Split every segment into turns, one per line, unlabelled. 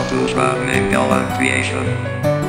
Zarathustra Mangala Creation.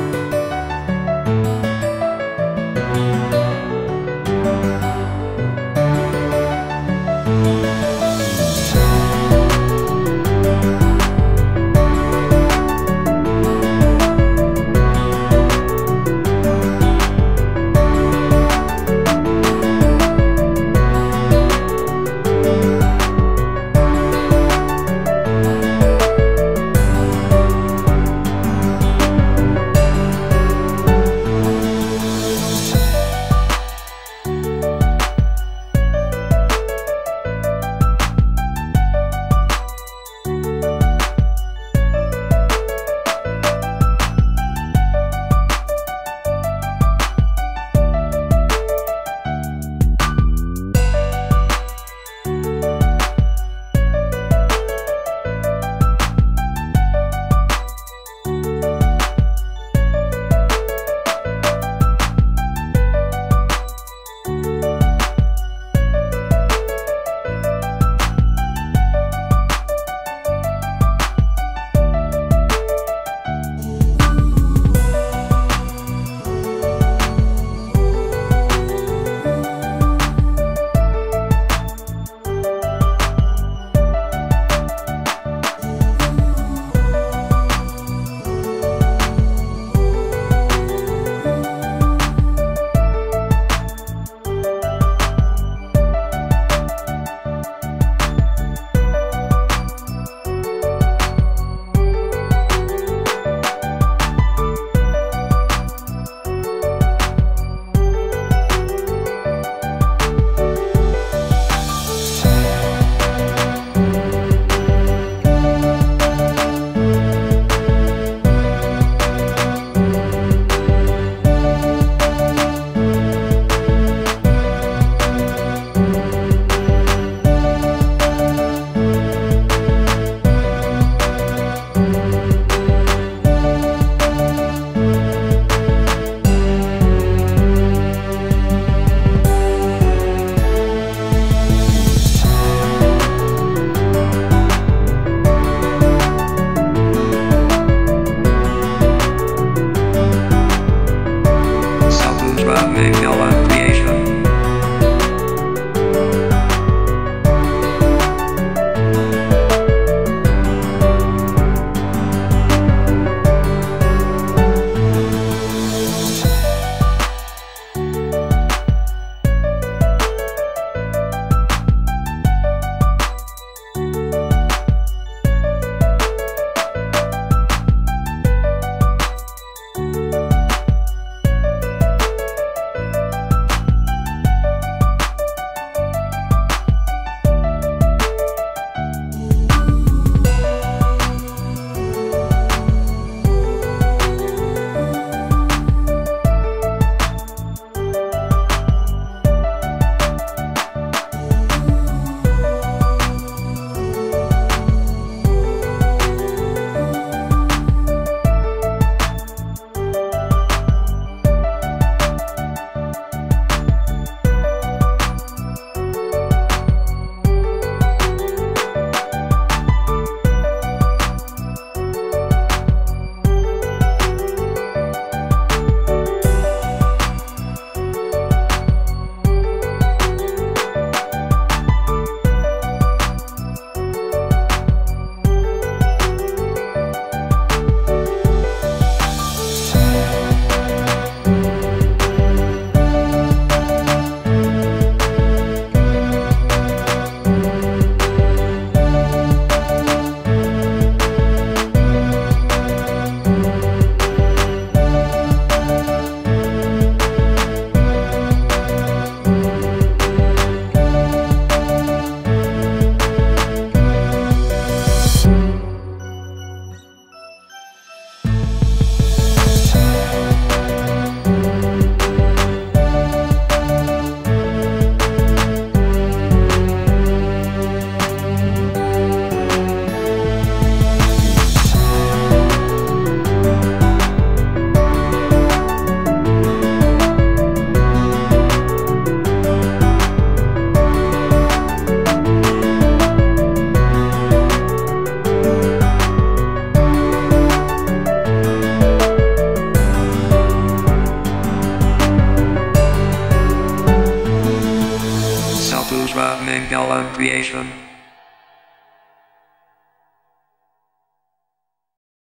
Mangala Creation.